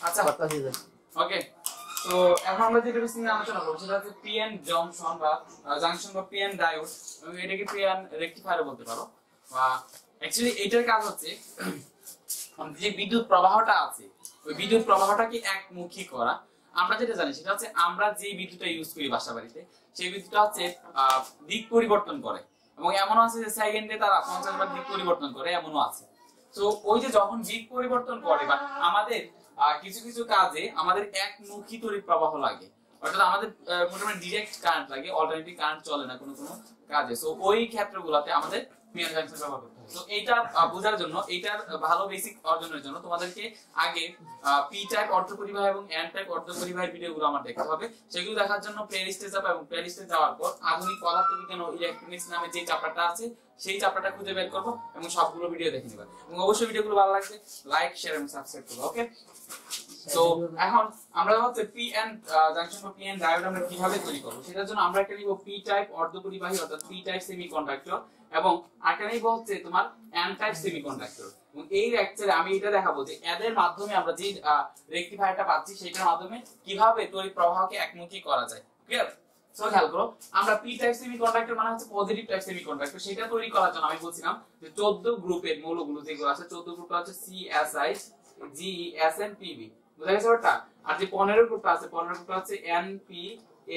আচ্ছা। ওকে তো এখন আমরা যেটা নিয়ে আলোচনা করব সেটা হচ্ছে পিএন জংশন বা জাংশন বা পিএন ডায়োড এটাকে পিএন রেকটিফায়ার বলতে পারো। বা অ্যাকচুয়ালি এটার কাজ হচ্ছে যে বিদ্যুৎ প্রবাহটা আছে ওই বিদ্যুৎ প্রবাহটাকে একমুখী করা। আমরা যেটা জানি সেটা হচ্ছে আমরা যে বিদ্যুৎটা ইউজ করি বাসা বাড়িতে সেই বিদ্যুৎটা হচ্ছে আহ, দিক পরিবর্তন করে। এবং এমনও আছে যে সেকেন্ডে তারা পঞ্চাশ বার দিক পরিবর্তন করে এমনও আছে। তো ওই যে যখন দিক পরিবর্তন করে বা আমাদের কিছু কিছু কাজে আমাদের একমুখী তড়িৎ প্রবাহ লাগে। অর্থাৎ আমাদের মোটামুটি ডিরেক্ট কারেন্ট লাগে অল্টারনেটিভ কারেন্ট চলে না কোনো কোনো কাজে। সো ওই ক্ষেত্রগুলোতে আমাদের পিএন জাংশন ব্যবহার তো এইটা বোঝার জন্য, এইটার ভালো বেসিক অর্জনের জন্য তোমাদেরকে আগে পি টাইপ অর্থ পরিবাহ এবং এন টাইপ অর্থ পরিবাহের ভিডিওগুলো আমার দেখতে হবে। সেগুলো দেখার জন্য প্লে লিস্টে যাব এবং প্লে লিস্টে যাওয়ার পর আধুনিক পদার্থবিজ্ঞান ও ইলেকট্রনিক্স নামে যে চ্যাপ্টারটা আছে, সেই চ্যাপ্টারটা খুঁজে বের করব এবং সবগুলো ভিডিও দেখে নিবা। এবং অবশ্যই ভিডিওগুলো ভালো লাগবে লাইক শেয়ার এবং সাবস্ক্রাইব করব ওকে তো এখন আমরা হচ্ছে P N junction P N diode আমরা কীভাবে তৈরি করব, সেটার জন্য আমরা একটা নিব পি টাইপ অর্ধপরিবাহী অর্থাৎ পি টাইপ সেমিকন্ডাক্টর এবং আরেকটা নিব হচ্ছে তোমার এন টাইপ সেমিকন্ডাক্টর এবং এই লেকচারে আমি এটা দেখাবো যে এদের মাধ্যমে আমরা যে রেকটিফায়ারটা পাচ্ছি সেটার মাধ্যমে কীভাবে তড়িৎ প্রবাহকে একমুখী করা যায়। ক্লিয়ার সো খেয়াল করো, আমরা পি টাইপ সেমিকন্ডাক্টর মানে হচ্ছে পজিটিভ টাইপ সেমিকন্ডাক্টর সেটা তৈরি করার জন্য আমি বলছিলাম যে 14 গ্রুপের মৌলগুলো যেগুলো আছে 14 গ্রুপটা হচ্ছে CSI G S N PB বুঝা গেছে ওটা আর যে 15 গ্রুপটা আছে 15 গ্রুপটা হচ্ছে N P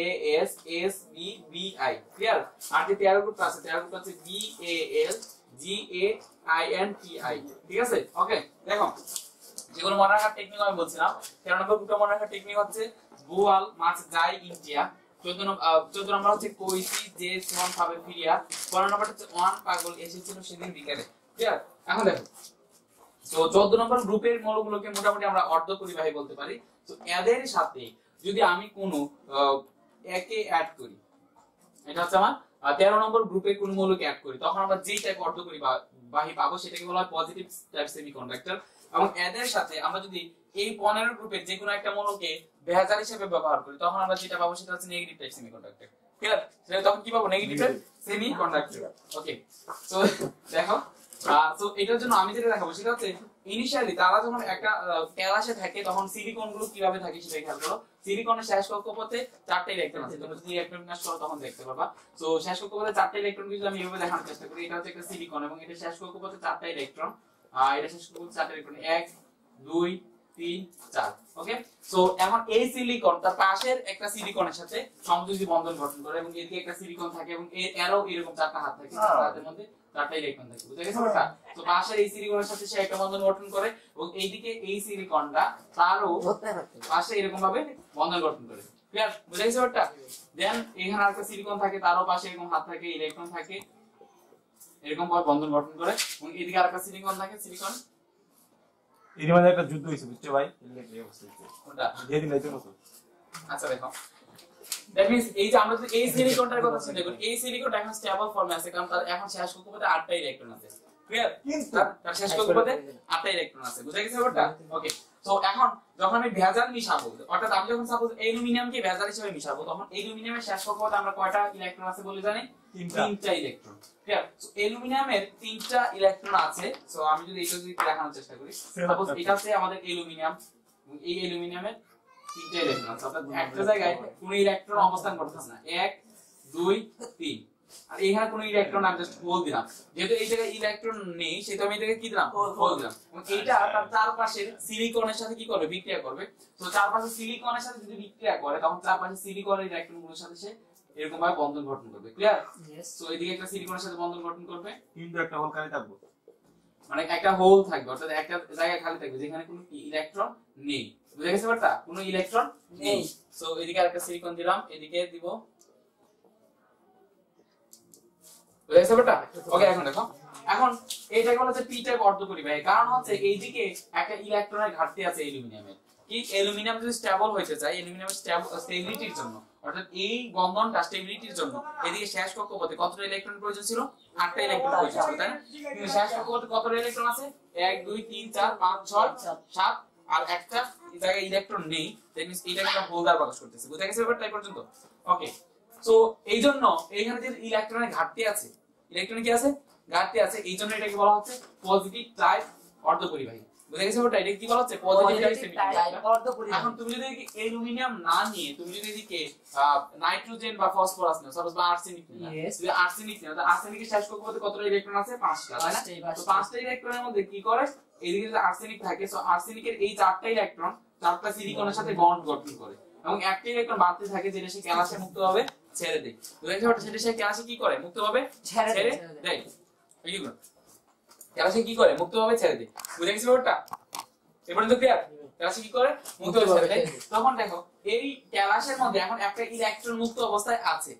A S S B B I clear আর যে 13 গ্রুপটা আছে 13 গ্রুপটা হচ্ছে B A L G A I N T I ঠিক আছে? ওকে দেখো, যেগুলো মনে রাখার টেকনিক আমি বলছিলাম, তেরো নম্বর মনে রাখার টেকনিক হচ্ছে মাছ ইন্ডিয়া। চোদ্দ নম্বর নম্বর হচ্ছে যে পাবে ফিরিয়া। হচ্ছে ওয়ান পাগল এসেছিল সেদিন বিকেলে। ক্লিয়ার এখন দেখো, তো চোদ্দ নম্বর গ্রুপের মৌলগুলোকে মোটামুটি আমরা অর্ধ পরিবাহী বলতে পারি। তো এদের সাথে যদি আমি কোনো একে অ্যাড করি। এটা হচ্ছে আমার তেরো নম্বর গ্রুপে কোন মৌলকে অ্যাড করি। তখন আমরা যেই টাইপ অর্ধ পরিবাহী পাবো সেটাকে বলা হয় পজিটিভ টাইপ সেমিকন্ডাক্টর এবং এদের সাথে আমরা যদি এই পনেরো গ্রুপের যে কোনো একটা মৌলকে ভেজাল হিসেবে ব্যবহার করি তখন আমরা যেটা পাবো সেটা হচ্ছে নেগেটিভ টাইপ সেমিকন্ডাক্টর ক্লিয়ার তখন কি পাবো? নেগেটিভ টাইপ সেমিকন্ডাক্টর ওকে তো দেখো তো এটার জন্য আমি যেটা দেখাবো সেটা হচ্ছে ইনিশিয়ালি তারা যখন একটা ক্যালাসে থাকে তখন সিলিকনগুলো কীভাবে থাকে সেটা খেয়াল করো। সিলিকনের শেষ কক্ষপথে চারটে ইলেকট্রন আছে। তোমরা যদি ইলেকট্রন বিন্যাস করো তখন দেখতে পাবা। তো শেষ কক্ষপথে চারটে ইলেকট্রন যদি আমি এভাবে দেখানোর চেষ্টা করি। এটা হচ্ছে একটা সিলিকন এবং এটা শেষ কক্ষপথে চারটা ইলেকট্রন আর এটা শেষ কক্ষপথে চারটা ইলেকট্রন এক দুই তিন চার। ওকে সো এখন এই সিলিকন তার পাশের একটা সিলিকনের সাথে সংযোজী বন্ধন গঠন করে এবং এদিকে একটা সিলিকন থাকে এবং এর এরও এরকম চারটা হাত থাকে। চারটা হাতের মধ্যে চারটা ইলেকট্রন থাকে বুঝা গেছে ওটা তো পাশের এই সিলিকনের সাথে সে একটা বন্ধন গঠন করে এবং এইদিকে এই সিলিকনটা তারও পাশে এরকম ভাবে বন্ধন গঠন করে। ক্লিয়ার বুঝা গেছে ওটা দেন এখানে আরেকটা সিলিকন থাকে তারও পাশে এরকম হাত থাকে ইলেকট্রন থাকে এরকম ভাবে বন্ধন গঠন করে এবং এদিকে আরেকটা সিলিকন থাকে সিলিকন। এর মধ্যে একটা যুদ্ধ হয়েছে বুঝছ ভাই। ওটা দিয়ে দিন আচ্ছা দেখো। দ্যাট মিন্স এই যে আমরা এই সিলিকনটার কথা চিন্তা করি এই সিলিকনটা এখন স্টেবল ফর্মে আছে কারণ তার এখন শেষ কক্ষপথে আটটা ইলেকট্রন আছে। ক্লিয়ার তার শেষ কক্ষপথে আটটা ইলেকট্রন আছে। বুঝা গেছে ব্যাপারটা? ওকে তো এখন যখন আমি ভেজাল মিশাবো অর্থাৎ আমি যখন সাপোজ অ্যালুমিনিয়ামকে ভেজাল হিসেবে মিশাবো তখন অ্যালুমিনিয়ামের শেষ কক্ষপথে আমরা কয়টা ইলেকট্রন আছে বলে জানি? তিনটা। তিনটা ইলেকট্রন ক্লিয়ার সো অ্যালুমিনিয়ামের তিনটা ইলেকট্রন আছে। সো আমি যদি এটা যদি দেখানোর চেষ্টা করি সাপোজ এটা হচ্ছে আমাদের অ্যালুমিনিয়াম। এই অ্যালুমিনিয়ামের তিনটা ইলেকট্রন অর্থাৎ একটা জায়গায় কোনো ইলেকট্রন অবস্থান করতেছে না। এক দুই তিন। আর এখানে কোনো ইলেকট্রন আমি জাস্ট হোল দিলাম। যেহেতু এই জায়গায় ইলেকট্রন নেই সেহেতু আমি এটাকে কি দিলাম? হোল দিলাম। এইটা তার চারপাশের সিলিকনের সাথে কি করবে? বিক্রিয়া করবে। তো চারপাশে সিলিকনের সাথে যদি বিক্রিয়া করে তখন চারপাশে সিলিকনের ইলেকট্রনগুলোর সাথে সে এরকম ভাবে বন্ধন গঠন করবে। ক্লিয়ার এদিকে একটা সিলিকনের সাথে বন্ধন গঠন করবে। কিন্তু একটা হল খালি থাকব। মানে একটা হোল থাকবে অর্থাৎ একটা জায়গা খালি থাকবে যেখানে কোনো ইলেকট্রন নেই। বুঝা গেছে ব্যাপারটা? কোনো ইলেকট্রন নেই। সো এদিকে আরেকটা সিলিকন দিলাম এদিকে দিব। বুঝা গেছে ব্যাপারটা? ওকে এখন দেখো। এখন এইটাকে বলা হচ্ছে পি টাইপ অর্ধপরিবাহী কারণ হচ্ছে এইদিকে একটা ইলেকট্রনের ঘাটতি আছে অ্যালুমিনিয়ামের। কি অ্যালুমিনিয়াম যদি স্টেবল হইতে চায় অ্যালুমিনিয়ামের স্টেবিলিটির জন্য অর্থাৎ এই বন্ধনটা স্টেবিলিটির জন্য এদিকে শেষ কক্ষপথে কতটা ইলেকট্রন প্রয়োজন ছিল? আটটা ইলেকট্রন প্রয়োজন ছিল তাই না? শেষ কক্ষপথে কতটা ইলেকট্রন আছে? এক দুই তিন চার পাঁচ ছয় সাত আর একটা জায়গায় ইলেকট্রন নেই দ্যাট মিন্স এটা একটা হোল্ডার প্রকাশ করতেছে। বুঝা গেছে ব্যাপারটা এই পর্যন্ত? ওকে সো এই জন্য এইখানে যে ইলেকট্রনের ঘাটতি আছে ইলেকট্রন কি আছে? ঘাটতি আছে এই জন্য এটাকে বলা হচ্ছে পজিটিভ টাইপ অর্ধপরিবাহী। বুঝা গেছে? ওটা এটা কি বলা হচ্ছে? পজিটিভ ডাই পজিটিভ টাইপ অর্ধপরিবাহী এখন তুমি যদি অ্যালুমিনিয়াম না নিয়ে তুমি যদি এদিকে নাইট্রোজেন বা ফসফরাস নাও সাপোজ বা আর্সেনিক নাও। যদি আর্সেনিক নাও তাহলে আর্সেনিকের শেষ কক্ষপথে কতটা ইলেকট্রন আছে? পাঁচটা তাই না? পাঁচটাই, তো পাঁচটা। পাঁচটা ইলেকট্রনের মধ্যে কি করে? এদিকে যদি আর্সেনিক থাকে সো আর্সেনিকের এই চারটা ইলেকট্রন চারটা সিলিকনের সাথে বন্ড গঠন করে। এবং একটা ইলেকট্রন বাড়তে থাকে যেটা সে ক্যালাসে মুক্তভাবে ছেড়ে দেয়। তো সেটা সে ক্যালাসে কি করে? দেয়, ছেড়ে ছেড়ে দেয়। কি করে? মুক্তভাবে ছেড়ে দেয়। বুঝে গেছো তো ক্লিয়ার কি করে? মুক্তভাবে ছেড়ে দেয়। তখন দেখো এই ক্যালাসের মধ্যে এখন একটা ইলেকট্রন মুক্ত অবস্থায় আছে।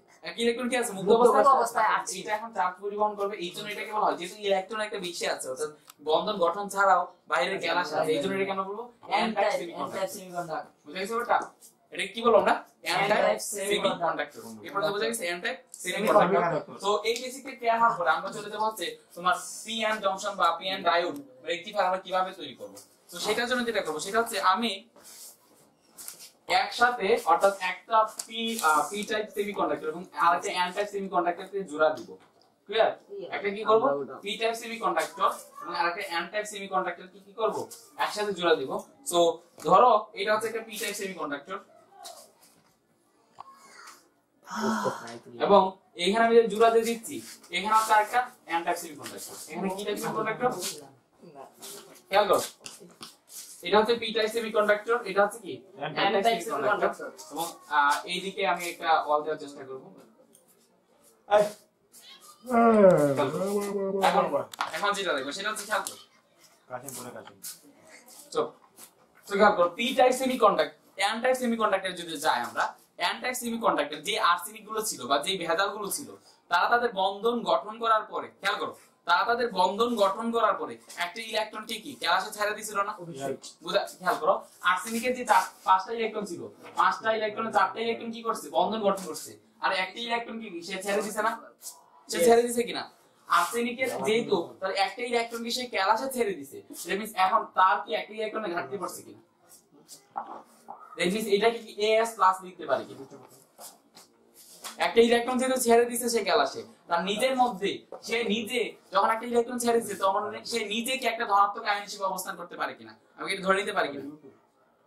ইলেকট্রন কি আছে? মুক্ত অবস্থায় আছে। এটা এখন চার্জ পরিবহন করবে। এই জন্য এটাকে বলা হয়। যেহেতু ইলেকট্রন একটা বিষয় আছে অর্থাৎ বন্ধন গঠন ছাড়াও বাইরে গ্যালাস আছে। এই জন্য এটাকে আমরা বলব অ্যান্টাই সেমিকন্ডাক্টর বুঝা গেছে ওটা এটা কি বললাম না? অ্যান্টাই N-type সেমিকন্ডাক্টর এরপর বুঝা গেছে অ্যান্টাই Semiconductor। সেমিকন্ডাক্টর তো এই বেসিকটা ক্লিয়ার হওয়ার পরে আমরা চলে যাব হচ্ছে তোমার পি জংশন বা পি ডায়োড রেকটিফায়ার আমরা কীভাবে তৈরি করব? তো সেটার জন্য যেটা করব সেটা হচ্ছে আমি একসাথে অর্থাৎ একটা পি পি টাইপ সেমিকন্ডাক্টর এবং আরেকটা এন টাইপ সেমিকন্ডাক্টরকে জোড়া দিব। ক্লিয়ার একটা কি করব? পি টাইপ সেমিকন্ডাক্টর এবং আরেকটা এন টাইপ সেমিকন্ডাক্টর কি কি করব? একসাথে জোড়া দিব। সো ধরো এটা হচ্ছে একটা পি টাইপ সেমিকন্ডাক্টর এবং এখানে আমি যে জোড়া দিয়ে দিচ্ছি এখানে হচ্ছে আরেকটা এন টাইপ সেমিকন্ডাক্টর এখানে কি টাইপ সেমিকন্ডাক্টর খেয়াল করো। এটা হচ্ছে পি টাইপ সেমিকন্ডাক্টর এটা হচ্ছে কি? সেমিকন্ডাক্টর এবং এইদিকে আমি একটা অল দেওয়ার চেষ্টা করব। এখন এখন যেটা দেখব সেটা হচ্ছে খেয়াল করো। কাশিম পরে কাশিম চুপ তো খেয়াল করো P type semiconductor N type semiconductor যদি যাই আমরা টাইপ সেমিকন্ডাক্টর যে আর্সেনিকগুলো ছিল বা যে ভেজালগুলো ছিল তারা তাদের বন্ধন গঠন করার পরে খেয়াল করো তারা তাদের বন্ধন গঠন করার পরে একটা ইলেকট্রন কি ক্যালাসে ছেড়ে দিছিল না? বুঝা খেয়াল করো আর্সেনিকের যে পাঁচটা ইলেকট্রন ছিল পাঁচটা ইলেকট্রন চারটা ইলেকট্রন কি করছে? বন্ধন গঠন করছে। আর একটা ইলেকট্রন কি সে ছেড়ে দিছে না? সে ছেড়ে দিছে কিনা? আর্সেনিকের যেহেতু তার একটা ইলেকট্রন কি সে ক্যালাসে ছেড়ে দিছে? দ্যাট মিন্স এখন তার কি একটা ইলেকট্রনের ঘাটতি পড়ছে কিনা? একটা ইলেকট্রন যেহেতু ছেড়ে সে তার নিজের মধ্যে, সে নিজে, যখন একটা ইলেকট্রন ছেড়ে তখন সে নিজে কি একটা ধনাত্মক হিসেবে অবস্থান করতে পারে কিনা? আমি ধরে নিতে পারি কিনা?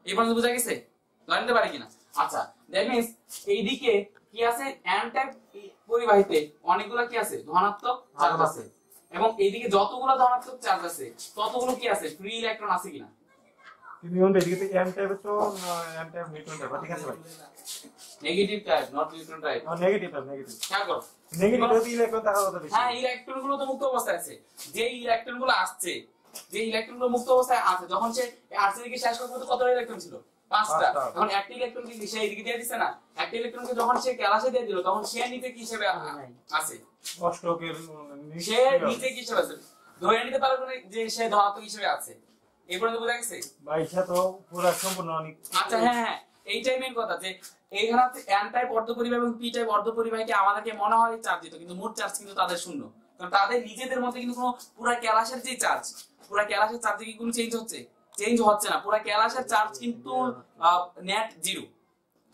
এই পর্যন্ত বোঝা গেছে? ধরে নিতে পারি কিনা? আচ্ছা দ্যাট মিন্স এইদিকে কি আছে? এন পরিবাহিতে অনেকগুলো কি আছে? ধনাত্মক চার্জ আছে। এবং এইদিকে যতগুলো ধনাত্মক চার্জ আছে, ততগুলো কি আছে? ফ্রি ইলেকট্রন আছে কিনা? এখন এদিকে তো এম টাইপের তো এম টাইপ নিউট্রন টাইপ ঠিক আছে ভাই? Negative type not neutron type negative type negative করো নেগেটিভ হতে ইলেকট্রন থাকার কথা বেশি। হ্যাঁ ইলেকট্রনগুলো তো মুক্ত অবস্থায় আছে। যে ইলেকট্রনগুলো আসছে যে ইলেকট্রনগুলো মুক্ত অবস্থায় আছে যখন সে আর্সেনিকের শেষ করতে কতটা ইলেকট্রন ছিল? পাঁচটা। এখন একটা ইলেকট্রন কি সে এদিকে দিয়ে দিছে না একটা ইলেকট্রনকে যখন সে ক্যালাসে দিয়ে দিল তখন সে নিতে কি হিসেবে আছে? অষ্টকের সে নিচে কি হিসেবে আছে? ধরে নিতে পারবে যে সে ধনাত্মক হিসেবে আছে। এই পর্যন্ত বোঝা গেছে? ভাই তো পুরো সম্পূর্ণ অনেক আচ্ছা হ্যাঁ হ্যাঁ এইটাই মেন কথা যে এইখানে এন টাইপ অর্ধপরিবাহী এবং পি টাইপ অর্ধপরিবাহীকে আমাদেরকে মনে হয় চার্জ দিত কিন্তু মোট চার্জ কিন্তু তাদের শূন্য। কারণ তাদের নিজেদের মধ্যে কিন্তু কোনো পুরা ক্যালাসের যে চার্জ পুরা ক্যালাসের চার্জে কি কোনো চেঞ্জ হচ্ছে? চেঞ্জ হচ্ছে না পুরা ক্যালাসের চার্জ কিন্তু নেট জিরো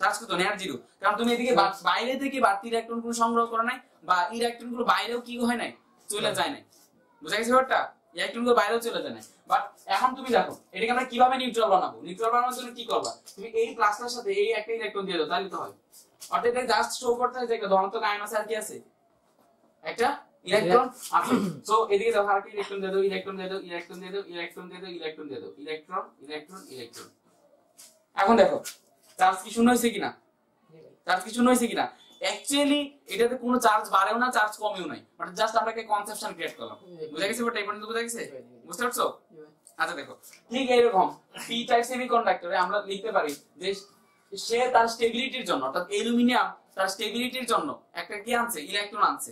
চার্জ কত নেট জিরো কারণ তুমি এদিকে বাইরে থেকে বাড়তি ইলেকট্রনগুলো সংগ্রহ করো নাই বা ইলেকট্রনগুলো বাইরেও কি হয় নাই চলে যায় নাই। বুঝা গেছে ব্যাপারটা? ইলেকট্রনগুলো বাইরেও চলে যায় না বাট এখন তুমি দেখো, এটাকে আমরা কীভাবে নিউট্রাল বানাবো? নিউট্রাল বানানোর জন্য কি করবা? তুমি এই প্লাসটার সাথে এই একটা ইলেকট্রন দিয়ে দাও, তাহলে তো হয়। অর্থাৎ এটা জাস্ট শো করতে হয় যে ধনাত্মক আয়ন আছে আর কি আছে? একটা ইলেকট্রন আছে। সো এদিকে দেখো আরেকটা ইলেকট্রন দিয়ে দাও ইলেকট্রন দিয়ে দাও ইলেকট্রন দিয়ে দাও ইলেকট্রন দিয়ে দাও ইলেকট্রন দিয়ে দাও। ইলেকট্রন ইলেকট্রন ইলেকট্রন এখন দেখো চার্জ কি শূন্য হয়েছে কিনা? চার্জ কি শূন্য হয়েছে কিনা? অ্যাকচুয়ালি এটাতে কোনো চার্জ বাড়েও না চার্জ কমেও নাই। বাট জাস্ট আমরা একটা কনসেপশন ক্রিয়েট করলাম বুঝা গেছে বাট এই পর্যন্ত বুঝা গেছে? বুঝতে পারছ? আচ্ছা দেখো। ঠিক এইরকম। পি টাইপ সেমিকন্ডাক্টরে আমরা লিখতে পারি যে সে তার স্টেবিলিটির জন্য অর্থাৎ অ্যালুমিনিয়াম তার স্টেবিলিটির জন্য একটা কি আনছে? ইলেকট্রন আনছে।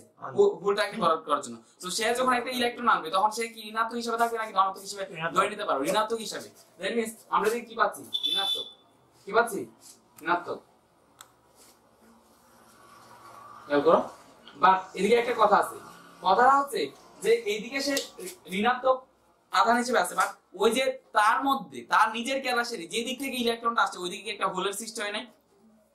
ভুলটাকে করার করার জন্য। তো সে যখন একটা ইলেকট্রন আনবে তখন সে কি ঋণাত্মক হিসেবে থাকবে নাকি ধনাত্মক হিসেবে? ধরে নিতে পারো ঋণাত্মক হিসেবে। দ্যাট মিন্স আমরা কি পাচ্ছি? ঋণাত্মক। কি পাচ্ছি? ঋণাত্মক। খেয়াল করো। বাট এদিকে একটা কথা আছে। কথাটা হচ্ছে যে এইদিকে সে ঋণাত্মক আধান হিসেবে আছে বাট ওই যে তার মধ্যে তার নিজের ক্যালাসের যে দিক থেকে ইলেকট্রনটা আসছে ওই দিকে একটা হোলের সৃষ্টি হয় নাই?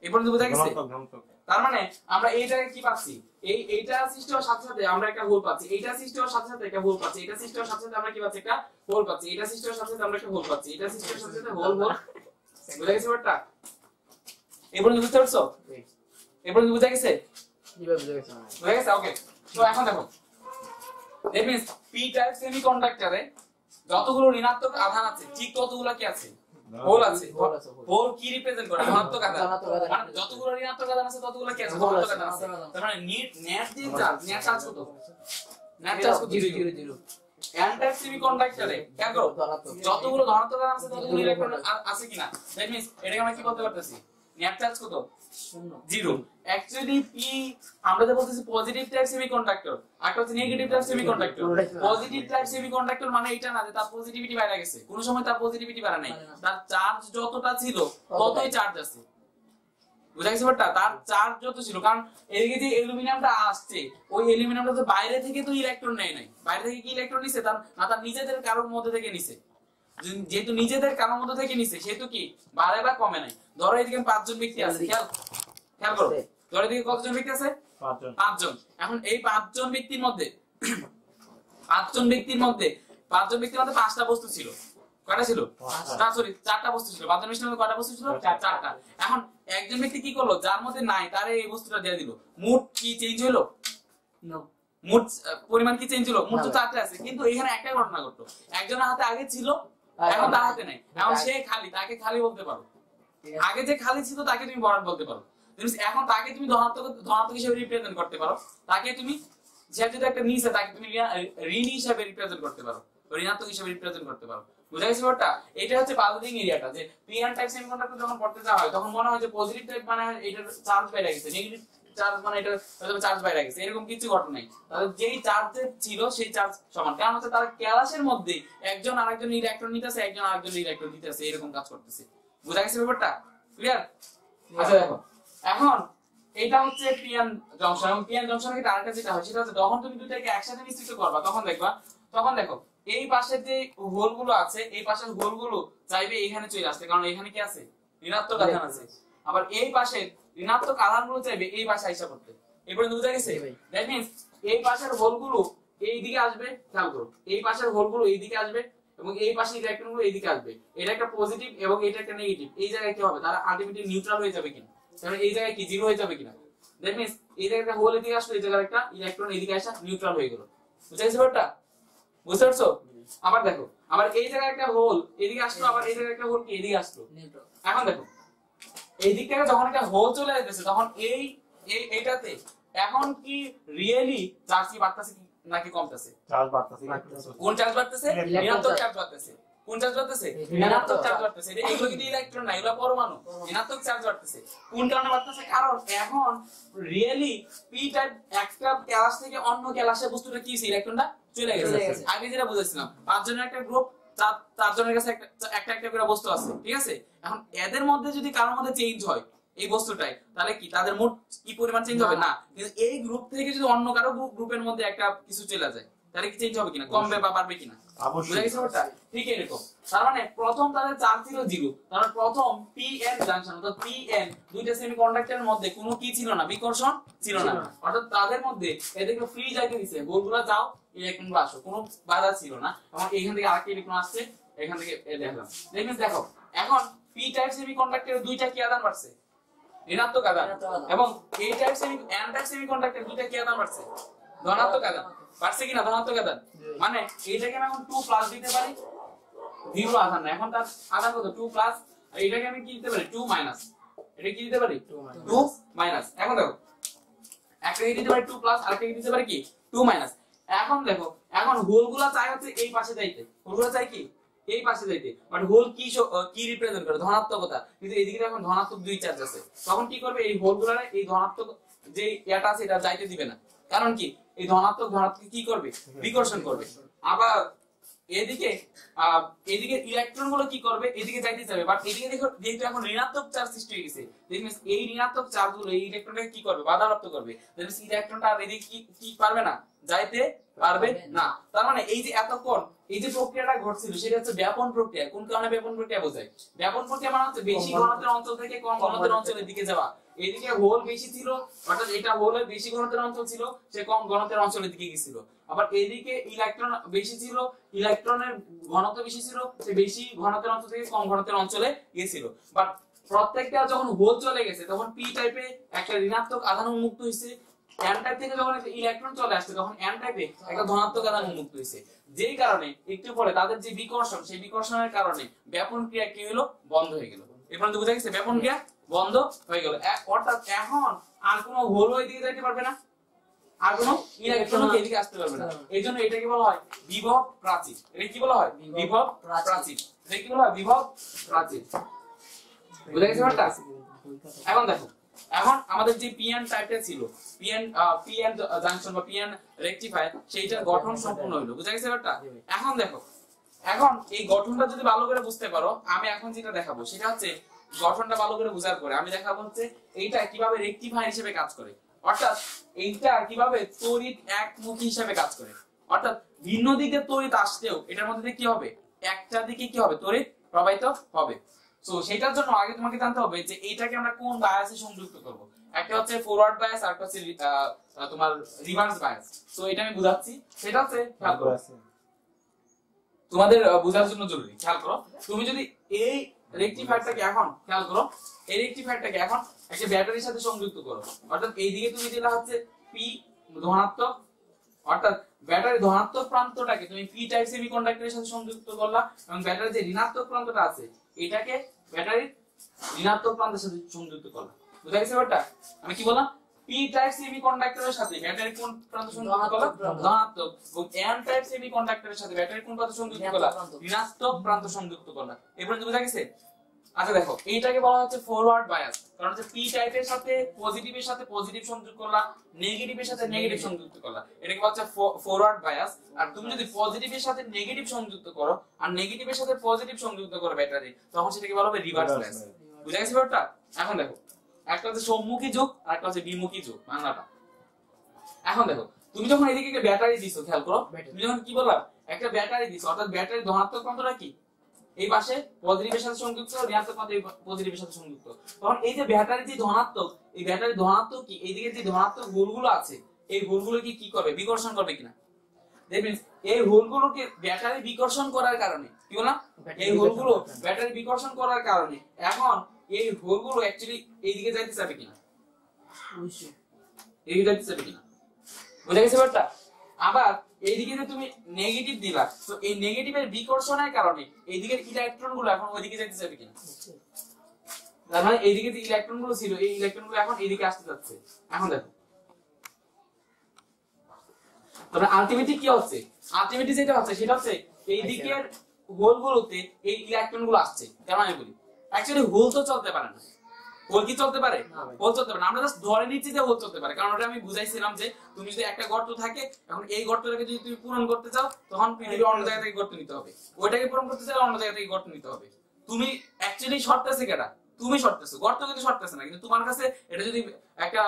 এই পর্যন্ত বোঝা গেছে? ধনাত্মক ধনাত্মক। তার মানে আমরা এই কি পাচ্ছি? এই এইটা সৃষ্টি হওয়ার সাথে সাথে আমরা একটা হোল পাচ্ছি। এইটা সৃষ্টি হওয়ার সাথে সাথে একটা হোল পাচ্ছি। এটা সৃষ্টি হওয়ার সাথে সাথে আমরা কি পাচ্ছি? একটা হোল পাচ্ছি। এটা সৃষ্টি হওয়ার সাথে সাথে আমরা একটা হোল পাচ্ছি। এটা সৃষ্টি হওয়ার সাথে সাথে হোল হোল বুঝা গেছে ব্যাপারটা? এবার বুঝতে পারছ? এবার বুঝা গেছে? কীভাবে বুঝে গেছে? বুঝা গেছে ওকে তো এখন দেখো। দ্যাট মিন্স পি টাইপ সেমিকন্ডাক্টরে যতগুলো ঋণাত্মক আধান আছে ঠিক ততগুলো কি আছে? হোল আছে। হোল কি রিপ্রেজেন্ট করে? ধনাত্মক আধান। মানে যতগুলো ঋণাত্মক আধান আছে ততগুলো কি আছে? ধনাত্মক আধান আছে। তার মানে নেট নেট যে চার্জ নেট চার্জ কত? নেট চার্জ কত? Zero, zero zero, zero. অ্যান্টার সেমিকন্ডাক্টরে কেন করো যতগুলো ধনাত্মক আধান আছে ততগুলো ইলেকট্রন আছে কিনা? দ্যাট মিন্স এটাকে আমরা কি বলতে পারতেছি? নেট চার্জ কত। জিরো। অ্যাকচুয়ালি পি আমরা যে বলতেছি পজিটিভ টাইপ সেমিকন্ডাক্টর একটা হচ্ছে negative type semiconductor. Positive type semiconductor মানে এটা না যে তার পজিটিভিটি বাইরে গেছে। কোনো সময় তার পজিটিভিটি বাড়া নাই। তার চার্জ যতটা ছিল ততই চার্জ আছে। বুঝা গেছে ব্যাপারটা? তার চার্জ যত ছিল কারণ এদিকে যে অ্যালুমিনিয়ামটা আসছে ওই অ্যালুমিনিয়ামটা তো বাইরে থেকে তো ইলেকট্রন নেয় নাই। বাইরে থেকে কি ইলেকট্রন নিছে? তার না তার নিজেদের কারোর মধ্যে থেকে নিছে। যেহেতু নিজেদের কারোর মধ্যে থেকে নিছে সেহেতু কি? বাড়ে বা কমে নাই। ধরো এদিকে পাঁচজন ব্যক্তি আছে খেয়াল? খেয়াল করো। ধরো এদিকে কতজন ব্যক্তি আছে? পাঁচজন। পাঁচজন। এখন এই পাঁচজন ব্যক্তির মধ্যে পাঁচজন ব্যক্তির মধ্যে পাঁচজন ব্যক্তির মধ্যে পাঁচটা বস্তু ছিল। কয়টা ছিল? পাঁচটা। না সরি চারটা বস্তু ছিল। পাঁচজন ব্যক্তির মধ্যে কয়টা বস্তু ছিল? চারটা। এখন একজন ব্যক্তি কি করল? যার মধ্যে নাই তারে এই বস্তুটা দিয়ে দিল। মুড কি চেঞ্জ হলো. মুড পরিমাণ কি চেঞ্জ হলো? মুড তো। চারটে আছে। কিন্তু এখানে একটা ঘটনা ঘটলো। একজনের হাতে আগে ছিল এখন তার হাতে নাই। এখন সে খালি তাকে খালি বলতে পারো। আগে যে খালি ছিল তাকে তুমি বরাদ বলতে পারো। এখন তাকে তুমি ধনাত্মক ধনাত্মক হিসেবে রিপ্রেজেন্ট করতে পারো। তাকে তুমি যে যদি একটা নিচে তাকে তুমি ঋণা- হিসেবে রিপ্রেজেন্ট করতে পারো। ঋণাত্মক হিসেবে রিপ্রেজেন্ট করতে পারো। বুঝা গেছে ব্যাপারটা? এটা হচ্ছে বাল্ডিং এরিয়াটা যে পিএন টাইপ সেমিকন্ডাক্টর যখন পড়তে যাওয়া হয় তখন মনে হয় যে পজিটিভ টাইপ মানে এটার চার্জ বেড়ে গেছে। নেগেটিভ চার্জ মানে এটা চার্জ বাইরে গেছে। এরকম কিছু ঘটনা তাদের যেই চার্জ ছিল সেই চার্জ সমান। কারণ হচ্ছে তারা ক্যালাসের মধ্যে একজন আরেকজন ইলেকট্রন নিতেছে, একজন আরেকজন ইলেকট্রন দিতেছে, এরকম কাজ করতেছে। বুঝা গেছে ব্যাপারটা? ক্লিয়ার আচ্ছা দেখো। এখন এটা হচ্ছে পিএন জংশন এবং পিএন জংশনের ক্ষেত্রে আরেকটা যেটা হয়, সেটা হচ্ছে যখন তুমি দুটাকে একসাথে মিশ্রিত করবা, তখন দেখবা, তখন দেখো, এই পাশের যে হোলগুলো আছে, এই পাশের হোলগুলো চাইবে এখানে চলে আসতে। কারণ এখানে কি আছে? ঋণাত্মক আধান আছে। আবার এই পাশে ঋণাত্মক আধানগুলো চাইবে এই পাশে আইসা করতে। এই পর্যন্ত বুঝা গেছে দ্যাট মিন্স এই পাশের হোলগুলো এই দিকে আসবে খেয়াল করো। এই পাশের হোলগুলো এই দিকে আসবে এবং এই পাশের ইলেকট্রনগুলো এই দিকে আসবে। এটা একটা পজিটিভ এবং এটা একটা নেগেটিভ এই জায়গায় কি হবে? তারা আলটিমেটলি নিউট্রাল হয়ে যাবে কিনা? তাহলে এই জায়গায় কি জিরো হয়ে যাবে কিনা? দ্যাট মিন্স এই জায়গায় একটা হোল এদিকে আসলো এই জায়গায় একটা ইলেকট্রন এদিকে আসা নিউট্রাল হয়ে গেল। বুঝা গেছে ব্যাপারটা? বুঝতে পারছ? আবার দেখো আবার এই জায়গায় একটা হোল এদিকে আসলো আবার এই জায়গায় একটা হোল কি? এদিকে আসলো. এখন দেখো এই দিক থেকে যখন একটা হোল চলে আসতেছে তখন এই এইটাতে এখন কি রিয়েলি চার্জ কি বাড়তেছে নাকি কমতেছে? চার্জ বাড়তেছে কোন চার্জ বাড়তেছে? ঋণাত্মক চার্জ বাড়তেছে। কোন চার্জ বাড়তেছে? ঋণাত্মক চার্জ বাড়তেছে। এটা- এগুলো কিন্তু ইলেকট্রন না এগুলো পরমাণু। ঋণাত্মক চার্জ বাড়তেছে। কোন কারণে বাড়তেছে? কারণ এখন রিয়েলি পি টাইপ একটা ক্লাস থেকে অন্য ক্লাসে বস্তুটা কি হয়েছে? ইলেকট্রনটা চলে গেছে। আগে যেটা বুঝেছিলাম পাঁচজনের একটা গ্রুপ চারজনের কাছে একটা একটা করে বস্তু আছে ঠিক আছে? এখন এদের মধ্যে যদি কারোর মধ্যে চেঞ্জ হয় এই বস্তুটাই তাহলে কি তাদের মোট কি পরিমাণ চেঞ্জ হবে? না। কিন্তু এই গ্রুপ থেকে যদি অন্য কারও গ্রুপের মধ্যে একটা কিছু চলে যায় তাহলে কি চেঞ্জ হবে কিনা? কমবে বা বাড়বে কিনা? বুঝা গেছে ব্যাপারটা? ঠিক এরকম। তার মানে প্রথম তাদের চার্জ ছিল জিরো। তার মানে প্রথম পি এন জাংশন অর্থাৎ পি এন দুইটা সেমিকন্ডাক্টরের মধ্যে কোনো কি ছিল না? বিকর্ষণ ছিল না। অর্থাৎ তাদের মধ্যে এদেরকে ফ্রি যাইতে দিছে। গোলগুলো যাও ইলেকট্রনগুলো আসো কোনো বাধা ছিল না। এবং এখান থেকে আরেকটা ইলেকট্রন আসছে এখান থেকে এ দেখলাম। দেখবেন দেখো এখন পি টাইপ সেমিকন্ডাক্টরের দুইটা কি আদান বাড়ছে? ঋণাত্মক আদান। এবং এই type semi N type semiconductor দুইটা কি আদান বাড়ছে? ধনাত্মক আদান। বাড়ছে কিনা? ধনাত্মক আদান। মানে এইটাকে আমি এখন 2 প্লাস দিতে পারি। জিরো আধান না এখন তার আধান কত? 2 প্লাস আর এটাকে আমি কি দিতে পারি? 2 মাইনাস এটা কি দিতে পারি? Two minus. 2 মাইনাস এখন দেখো একটা দিতে পারি? 2 প্লাস আরেকটাকে দিতে পারি কি? 2 মাইনাস এখন দেখো, এখন হোলগুলা চাই হচ্ছে এই পাশে যাইতে। হোলগুলা চাই কি? এই পাশে যাইতে। বাট হোল কি কি রিপ্রেজেন্ট করে? ধনাত্মকতা। কিন্তু এইদিকে এখন ধনাত্মক দুই চার্জ আছে। তখন কি করবে? এই হোলগুলা এই ধনাত্মক যে এটা আছে, এটা যাইতে দিবে না। কারণ কি? এই ধনাত্মক ধনাত্মক কি করবে? বিকর্ষণ করবে। আবার এদিকে আহ, এদিকে ইলেকট্রনগুলো কি করবে? এদিকে যাইতে যাবে। বাট এদিকে দেখো যেহেতু এখন ঋণাত্মক চার্জ সৃষ্টি হয়ে গেছে এই ঋণাত্মক চার্জগুলো এই ইলেকট্রনটাকে কি করবে? বাধাপ্রাপ্ত করবে। ইলেকট্রনটা আর এদিকে কি কি পারবে না? যাইতে পারবে না। তার মানে এই যে এতক্ষণ এই যে প্রক্রিয়াটা ঘটছিল সেটা হচ্ছে ব্যাপন প্রক্রিয়া। কোন কারণে ব্যাপন প্রক্রিয়া বোঝায়? ব্যাপন প্রক্রিয়া মানে হচ্ছে বেশি ঘনত্বের অঞ্চল থেকে কম ঘনত্বের অঞ্চলের দিকে যাওয়া। এদিকে হোল বেশি ছিল অর্থাৎ এটা হোলের বেশি ঘনত্বের অঞ্চল ছিল সে কম ঘনত্বের অঞ্চলের দিকে গেছিল আবার এদিকে ইলেকট্রন বেশি ছিল ইলেকট্রনের ঘনত্ব বেশি ছিল সে বেশি ঘনত্বের অঞ্চল থেকে কম ঘনত্বের অঞ্চলে গেছিল বাট প্রত্যেকটা যখন হোল চলে গেছে তখন পি টাইপে একটা ঋণাত্মক আধান উন্মুক্ত হয়েছে। এন টাইপ থেকে যখন একটা ইলেকট্রন চলে আসছে তখন এন টাইপে একটা ধনাত্মক আধান উন্মুক্ত হয়েছে। যেই কারণে একটু পরে তাদের যে বিকর্ষণ সেই বিকর্ষণের কারণে ব্যাপন ক্রিয়া কি হলো? বন্ধ হয়ে গেল। এ পর্যন্ত বুঝা গেছে ব্যাপন ক্রিয়া বন্ধ হয়ে গেল। অর্থাৎ এখন আর কোনো হোল ওই দিকে যাইতে পারবে না। আর কোনো ইলেকট্রন এদিকে আসতে পারবে না। এই জন্য এটাকে বলা হয় বিভব প্রাচীর। এটা কি বলা হয়? বিভব প্রাচীর। এটা কি বলা হয়? বিভব প্রাচীর। বুঝা গেছে ব্যাপারটা? এখন দেখো এখন আমাদের যে পিএন টাইপটা ছিল পিএন পিএন জাংশন বা পিএন রেকটিফায়ার সেইটার গঠন সম্পূর্ণ হলো বুঝা গেছে ব্যাপারটা? এখন দেখো এখন এই গঠনটা যদি ভালো করে বুঝতে পারো আমি এখন যেটা দেখাবো সেটা হচ্ছে গঠনটা ভালো করে বোঝার পরে আমি দেখাবো হচ্ছে এইটা কীভাবে রেকটিফায়ার হিসেবে কাজ করে। অর্থাৎ এইটা কীভাবে তড়িৎ একমুখী হিসেবে কাজ করে। অর্থাৎ ভিন্ন দিকে তড়িৎ আসতেও এটার মধ্যে কি হবে? একটা দিকে কি হবে? তড়িৎ প্রবাহিত হবে। সো সেটার জন্য আগে তোমাকে জানতে হবে যে এইটাকে আমরা কোন বায়াসে সংযুক্ত করব। একটা হচ্ছে ফরওয়ার্ড বায়াস আর একটা হচ্ছে তোমার রিভার্স বায়াস সো এটা আমি বুঝাচ্ছি। সেটা হচ্ছে খেয়াল করো। তোমাদের বোঝার জন্য জরুরি খেয়াল করো। তুমি যদি এই রেকটিফায়ারটাকে এখন খেয়াল করো এই রেকটিফায়ারটাকে এখন একটা ব্যাটারির সাথে সংযুক্ত করো। অর্থাৎ এইদিকে তুমি দিলা হচ্ছে পি ধনাত্মক অর্থাৎ ব্যাটারি ধনাত্মক প্রান্তটাকে তুমি পি টাইপ সেমিকন্ডাক্টরের সাথে সংযুক্ত করলা এবং ব্যাটারির যে ঋণাত্মক প্রান্তটা আছে এটাকে ব্যাটারির ঋণাত্মক প্রান্তের সাথে সংযুক্ত করলা বুঝা গেছে ব্যাপারটা? আমি কি বললাম? পি টাইপ সেমিকন্ডাক্টরের সাথে ব্যাটারি কোন প্রান্ত সংযুক্ত করলা ধনাত্মক এন টাইপ সেমিকন্ডাক্টরের সাথে ব্যাটারি কোন প্রান্ত সংযুক্ত করলা ঋণাত্মক প্রান্ত সংযুক্ত করলা এরপর বুঝা গেছে? আচ্ছা দেখো, এইটাকে বলা হচ্ছে ফরওয়ার্ড বায়াস কারণ হচ্ছে পি টাইপের সাথে পজিটিভের সাথে পজিটিভ সংযোগ করলা নেগেটিভের সাথে নেগেটিভ সংযুক্ত করলা। এটাকে বলা হচ্ছে ফরওয়ার্ড বায়াস আর তুমি যদি পজিটিভের সাথে নেগেটিভ সংযুক্ত করো আর নেগেটিভের সাথে পজিটিভ সংযুক্ত করো ব্যাটারি তখন সেটাকে বলা হবে রিভার্স বায়াস বুঝা গেছে ব্যাপারটা? এখন দেখো একটা হচ্ছে সম্মুখী যুগ আর একটা হচ্ছে বিমুখী যুগ বাংলাটা। এখন দেখো তুমি যখন এদিকে একটা ব্যাটারি দিছো খেয়াল করো তুমি যখন কি বললাম একটা ব্যাটারি দিছো অর্থাৎ ব্যাটারি ধনাত্মক প্রান্তটা কি? এই পাশে পজিটিভের সাথে সংযুক্ত ঋণাত্মক প্রান্ত এই পজিটিভের সাথে সংযুক্ত। তখন এই যে ব্যাটারি যে ধনাত্মক এই ব্যাটারি ধনাত্মক কি? এইদিকে যে ধনাত্মক হোলগুলো আছে এই হোলগুলো কি কি করবে? বিকর্ষণ করবে কিনা? এই হোলগুলোকে ব্যাটারি বিকর্ষণ করার কারণে কি বললাম? এই হোলগুলো ব্যাটারি বিকর্ষণ করার কারণে এখন এই হোলগুলো অ্যাকচুয়ালি এইদিকে যাইতে চাবে কিনা? এইদিকে যাইতে চাবে কিনা? বুঝা গেছে ব্যাপারটা? আবার এইদিকে যে তুমি নেগেটিভ দিলা। তো এই নেগেটিভের বিকর্ষণের কারণে এইদিকের এখন ওইদিকে চাবে কিনা তার মানে এইদিকে যে ইলেকট্রনগুলো ছিল এই ইলেকট্রনগুলো এখন এইদিকে আসতে যাচ্ছে। এখন দেখো। আলটিমেটলি কি হচ্ছে? আলটিমেটলি যেটা হচ্ছে সেটা হচ্ছে এই দিকের হোল গুলোতে এই ইলেকট্রনগুলো আসছে। কেন আমি বলি অ্যাকচুয়ালি হোল তো চলতে পারে না। হোল কি চলতে পারে। হোল চলতে পারে আমরা জাস্ট ধরে নিচ্ছি যে চলতে পারে। কারণ ওটা আমি বুঝাইছিলাম যে তুমি যদি একটা গর্ত থাকে, এখন এই গর্তটাকে যদি তুমি পূরণ করতে চাও, তখন পৃথিবীর অন্য জায়গা থেকে গর্ত নিতে হবে। ওইটাকে পূরণ করতে চাইলে অন্য জায়গা থেকে গর্ত নিতে হবে। তুমি অ্যাকচুয়ালি শর্টতেছে তুমি শর্টতেছো গর্ত কিন্তু শর্টতেছে না, কিন্তু তোমার কাছে এটা যদি একটা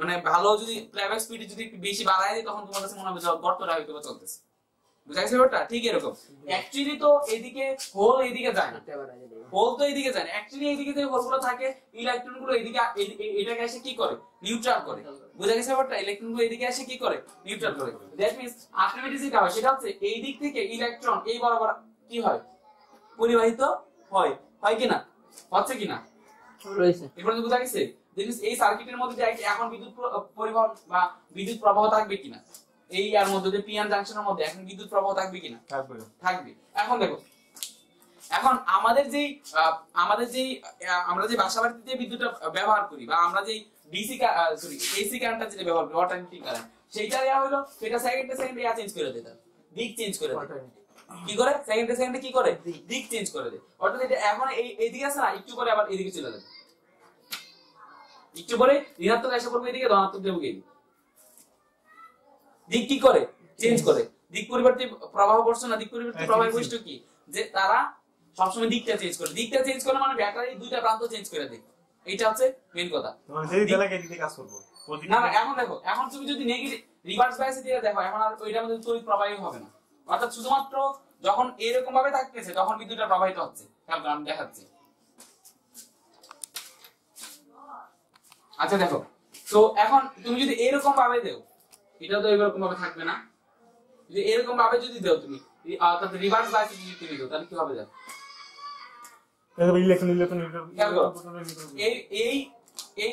মানে ভালো যদি প্লেব্যাক স্পিড যদি বেশি বাড়ায় দিই তখন তোমার কাছে মনে হবে গর্তটা হয়তো চলতেছে। বুঝা গেছে ব্যাপারটা? ঠিক এরকম। অ্যাকচুয়ালি তো এদিকে হোল এদিকে যায় না। হোল তো এইদিকে যায় না। অ্যাকচুয়ালি এইদিকে যে হোলগুলো থাকে ইলেকট্রনগুলো এদিকে এটাকে এসে কি করে? নিউট্রাল করে। বুঝা গেছে ব্যাপারটা? ইলেকট্রনগুলো এদিকে এসে কি করে? নিউট্রাল করে। দ্যাট মিন্স যেটা হয় সেটা হচ্ছে এই দিক থেকে ইলেকট্রন এই বরাবর কি হয়? পরিবাহিত হয়। হয় কিনা? হচ্ছে কিনা? রয়েছে। এরপর বুঝা গেছে এই সার্কিটের মধ্যে এখন বিদ্যুৎ পরিবহন বা বিদ্যুৎ প্রবাহ থাকবে কিনা? এই আর মধ্যে যে পিএন জাংশনের মধ্যে এখন বিদ্যুৎ প্রবাহ থাকবে কিনা? থাকবে। থাকবে। এখন দেখো এখন আমাদের যেই আমাদের যেই আমরা যে বাসা বাড়িতে যে বিদ্যুৎটা ব্যবহার করি বা আমরা যেই ডিসি সরি এসি কারেন্টটা যেটা ব্যবহার করি অল্টারনেটিং কারেন্ট সেইটা দেওয়া হলো সেটা সেকেন্ডে সেকেন্ডে ইয়া চেঞ্জ করে দিতে দিক চেঞ্জ করে দেয়। কি করে? সেকেন্ড সেকেন্ডে সেকেন্ডে কি করে? দিক। চেঞ্জ করে দেয়। অর্থাৎ এটা এখন এই এদিকে আছে না একটু পরে আবার এদিকে চলে যাবে। একটু পরে ঋণাত্মক এসে পড়বে এদিকে ধনাত্মক দেবো এদিকে। দিক কি করে? চেঞ্জ করে। দিক পরিবর্তে প্রবাহ বর্ষণ না দিক পরিবর্তে প্রবাহের বৈশিষ্ট্য কি? যে তারা সবসময় দিকটা চেঞ্জ করে। দিকটা চেঞ্জ করে মানে ব্যাটারি দুইটা প্রান্ত চেঞ্জ করে দেয় এইটা হচ্ছে মেন কথা। কাজ করব। না না এখন দেখো এখন তুমি যদি নেগেটিভ রিভার্স বায়াসে দিয়ে দেখো এখন আর ওইটার মধ্যে তড়িৎ প্রবাহই হবে না। অর্থাৎ শুধুমাত্র যখন এরকম ভাবে থাকতেছে তখন বিদ্যুৎটা প্রবাহিত হচ্ছে। করো, আমি দেখাচ্ছি। আচ্ছা দেখো। তো এখন তুমি যদি এরকম ভাবে দেও এটাও তো এরকম ভাবে থাকবে না। যদি এরকম ভাবে যদি দাও তুমি অর্থাৎ রিভার্স বাইসে যদি তুমি দেও তাহলে কি হবে দেখো। এই এই এই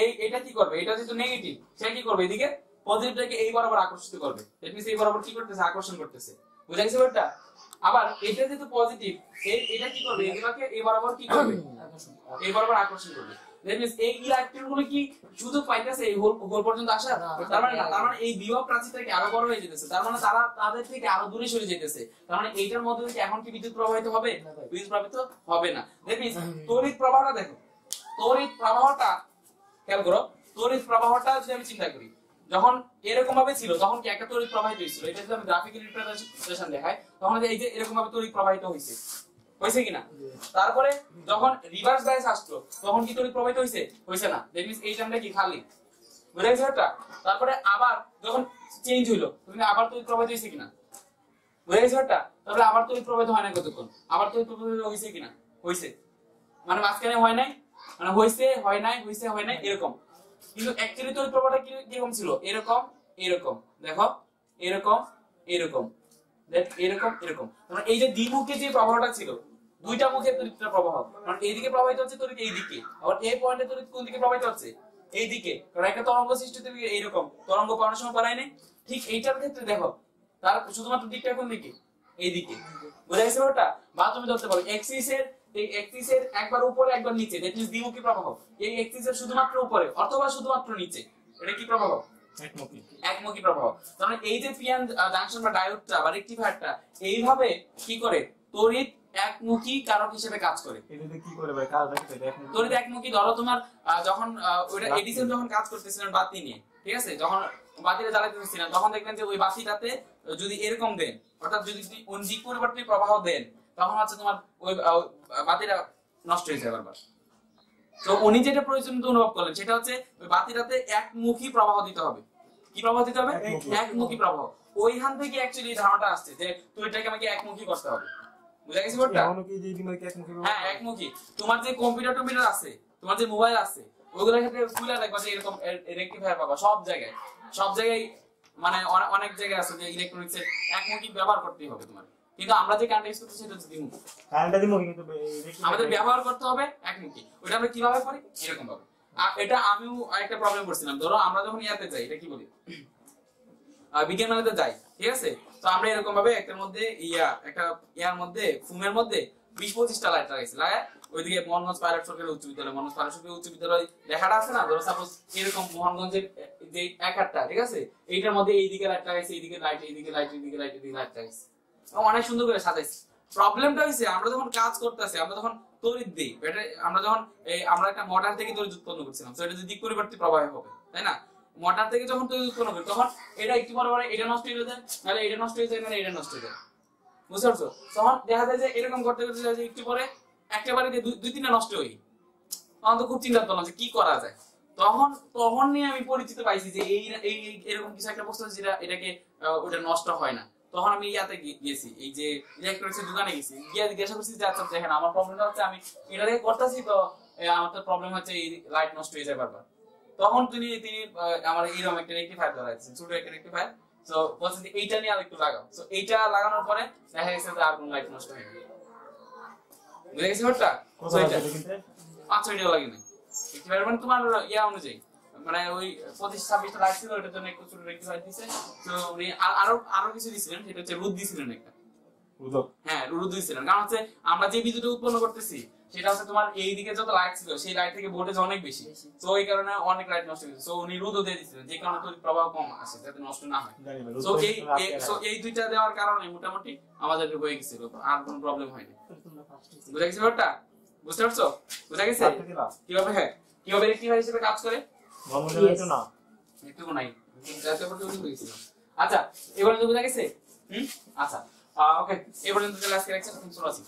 এই এটা কি করবে? এটা যেহেতু নেগেটিভ সে কি করবে এদিকে? পজিটিভটাকে এই বরাবর আকর্ষিত করবে। দ্যাট মিন্স এই বরাবর কি করতেছে? আকর্ষণ করতেছে। বুঝা গেছে ব্যাপারটা? আবার এটা যেহেতু পজিটিভ এই এটা কি করবে? এগুলোকে এই বরাবর কি করবে? এই বরাবর আকর্ষণ করবে। দ্যাট মিন্স এই কি সুযোগ পাইতেছে এই হোল হোল পর্যন্ত আসার তার মানে। তার মানে এই বিভব আরও বড় হয়ে যেতেছে। তার মানে তারা তাদের থেকে আরও দূরে সরে যেতেছে। তার মানে এইটার মধ্যে থেকে এখন কি বিদ্যুৎ প্রবাহিত হবে? বিদ্যুৎ প্রবাহিত হবে না। দ্যাট মিন্স তড়িৎ প্রবাহটা দেখো। তড়িৎ প্রবাহটা খেয়াল করো তড়িৎ প্রবাহটা যদি আমি চিন্তা করি যখন এরকম ভাবে ছিল তখন কি একটা তড়িৎ প্রবাহিত হয়েছিল? এটা যদি আমি গ্রাফিক্যাল রিপ্রেজেন্টেশন দেখাই তখন এই যে এরকম ভাবে তড়িৎ প্রবাহিত হয়েছে। হয়েছে কিনা? তারপরে যখন রিভার্স বাইস আসলো, তখন কি তড়িৎ প্রবাহিত হয়েছে? হয়েছে না। দ্যাট মিন্স এই টার্মটা কি? খালি। বুঝা গেছে এটা তারপরে আবার যখন চেঞ্জ হইল তুমি আবার তড়িৎ প্রবাহিত হয়েছে কিনা? বুঝা গেছে এটা তারপরে আবার তড়িৎ প্রবাহিত হয় না কতক্ষণ? আবার তড়িৎ প্রবাহিত হয়েছে কিনা? হয়েছে। মানে মাঝখানে হয় নাই? মানে হয়েছে, হয় নাই, হয়েছে, হয় নাই, এরকম। কিন্তু অ্যাকচুয়ালি তড়িৎ প্রবাহটা কি, কীরকম ছিল? এরকম এরকম। দেখো, এরকম এরকম। দেখ এরকম এরকম। মানে এই যে দ্বিমুখী যে প্রবাহটা ছিল দুইটা মুখে তড়িৎ প্রবাহ মানে এইদিকে প্রবাহিত হচ্ছে তড়িৎ এইদিকে আবার এই পয়েন্টে তড়িৎ কোন দিকে প্রবাহিত হচ্ছে? এইদিকে কারণ একটা তরঙ্গ সৃষ্টি থেকে এইরকম। তরঙ্গ পাওয়ার সময় পারায় নাই। ঠিক এইটার ক্ষেত্রে দেখো তার শুধুমাত্র দিকটা কোন দিকে? এইদিকে বুঝা গেছে ওটা বা তুমি ধরতে পারো এক্সিস এর এই এক্সিস এর একবার উপরে একবার নিচে। দ্যাট মিন্স দ্বিমুখী প্রবাহ। এই এক্সিস এর শুধুমাত্র উপরে অথবা শুধুমাত্র নিচে। এটা কি প্রবাহ? একমুখী। একমুখী প্রবাহ। তার মানে এই যে পিয়ান জাংশন বা ডায়োডটা বা রেকটিফায়ারটা এইভাবে কি করে? তড়িৎ একমুখী কারক হিসেবে কাজ করে। এটাতে কি করে ভাই? কাজটা একমুখী একমুখী ধরো তোমার যখন ওইটা। এডিসন যখন কাজ করতেছিলেন বাতি নিয়ে ঠিক আছে? যখন বাতিটা জ্বালাতেছিলেন তখন দেখবেন যে ওই বাতিটাতে যদি এরকম দেন অর্থাৎ যদি তুমি দিক পরিবর্তী প্রবাহ দেন তখন হচ্ছে তোমার ওই বাতিটা নষ্ট হয়ে যায় বারবার তো উনি যেটা প্রয়োজন অনুভব করলেন সেটা হচ্ছে ওই বাতিটাতে একমুখী প্রবাহ দিতে হবে। কি প্রবাহ দিতে হবে? একমুখী। প্রবাহ। ওইখান থেকে অ্যাকচুয়ালি ধারণাটা আসছে যে তুই এটাকে আমাকে একমুখী করতে হবে। বুঝা গেছে হ্যাঁ একমুখী। তোমার যে কম্পিউটার টম্পিউটার আছে তোমার যে মোবাইল আছে ওগুলোর ক্ষেত্রে দেখবা যে এরকম রেকটিফায়ার পাবা সব জায়গায়। সব জায়গায় মানে অনেক জায়গায় আছে যে ইলেকট্রনিক্স এর একমুখী ব্যবহার করতেই হবে তোমার। কিন্তু আমরা যে কারেন্ট ইউজ করছি সেটা হচ্ছে দ্বিমুখী কারেন্টটা কিন্তু আমাদের ব্যবহার করতে হবে একমুখী। ওটা আমরা কীভাবে করি? এরকম ভাবে। এটা আমিও একটা প্রবলেম করছিলাম। ধরো আমরা যখন ইয়াতে যাই এটা কি বলি? বিজ্ঞান মেলাতে যাই ঠিক আছে? তো আমরা এরকম ভাবে একটার মধ্যে ইয়া, একটা ইয়ার মধ্যে ফুমের মধ্যে বিশ পঁচিশটা লাইট লাগাইছি। লাগায় ওইদিকে মোহনগঞ্জ পাইলট সরকারি উচ্চ বিদ্যালয়, মোহনগঞ্জ পাইলট সরকারি উচ্চ বিদ্যালয় লেখাটা আছে না? ধরো সাপোজ এরকম মোহনগঞ্জের যে এক আটটা, ঠিক আছে? এইটার মধ্যে এইদিকে লাইট লাগাইছে, এইদিকে লাইট এইদিকে লাইট এইদিকে লাইট এইদিকে লাইট লাগাইছে। অনেক সুন্দর করে সাজাইছে। প্রবলেমটা হয়েছে আমরা যখন কাজ করতেছি, আমরা যখন তড়িৎ দিই। আমরা যখন আমরা একটা মোটর থেকে তড়িৎ উৎপন্ন করছিলাম। তো এটা যদি পরিবর্তী প্রবাহ হবে, তাই না? মোটর থেকে যখন তড়িৎ উৎপন্ন করি তখন এটা একটু পরে পরে এটা নষ্ট হয়ে যায়, নাহলে এটা নষ্ট হয়ে যায়, নাহলে এটা নষ্ট হয়ে যায়। বুঝতে পারছ? তখন দেখা যায় যে এরকম করতে করতে যায় যে একটু পরে একেবারে দুই তিনটা নষ্ট হই। তখন তো খুব চিন্তা করলাম যে কি করা যায়? তখন তখন নিয়ে আমি পরিচিত পাইছি যে এই এই এরকম কিছু একটা বস্তু যেটা, এটাকে ওটা নষ্ট হয় না। তখন আমি ইয়াতে গি- গেছি এই যে ইলেকট্রনিক্সের দোকানে গেছি, গিয়ে জিজ্ঞাসা করছি যে আচ্ছা দেখেন, আমার প্রবলেমটা হচ্ছে আমি এটাকে করতেছি তো আমার তো প্রবলেম হচ্ছে এই লাইট নষ্ট হয়ে যায় বারবার। তখন তিনি তিনি আমার এইরকম একটা রেক্টিফায়ার দিচ্ছেন ছোট একটা রেক্টিফায়ার তো বলছেন এইটা নিয়ে আর একটু লাগাও। তো এইটা লাগানোর পরে দেখা গেছে যে আর কোনো লাইট নষ্ট হয়নি। বুঝে গেছি কিনতে? পাঁচ ছয় টাকা লাগে না রেক্টিফায়ার মানে তোমার ইয়া অনুযায়ী। মানে ওই পঁচিশ ছাব্বিশটা লাইট ছিল ওটার জন্য একটু ছোট রেক্টিফায়ার দিছে। তো উনি আরও আরও কিছু দিছিলেন সেটা হচ্ছে রোদ দিছিলেন একটা। হ্যাঁ রোদ দিছিলেন। কারণ হচ্ছে আমরা যে বিদ্যুৎ উৎপন্ন করতেছি সেটা হচ্ছে তোমার এই দিকে যত লাইট ছিল সেই লাইট থেকে ভোল্টেজ অনেক বেশি। তো এই কারণে অনেক লাইট নষ্ট হয়েছে তো উনি রোদও দিয়ে দিছিলেন যে কারণে তড়িৎ প্রবাহ কম আসে যাতে নষ্ট না হয়। এই এই- এই দুইটা দেওয়ার কারণে মোটামুটি আমাদের হয়ে গেছিল আর কোনো প্রবলেম হয়নি। বুঝা গেছে ব্যাপারটা? বুঝতে পারছ? বুঝা গেছে? কীভাবে হ্যাঁ কীভাবে রেক্টিফায়ার হিসেবে কাজ করে? না নাই। পর্যন্ত আচ্ছা এবার বুঝা গেছে? হুম? আচ্ছা। ওকে এবার পর্যন্ত আছি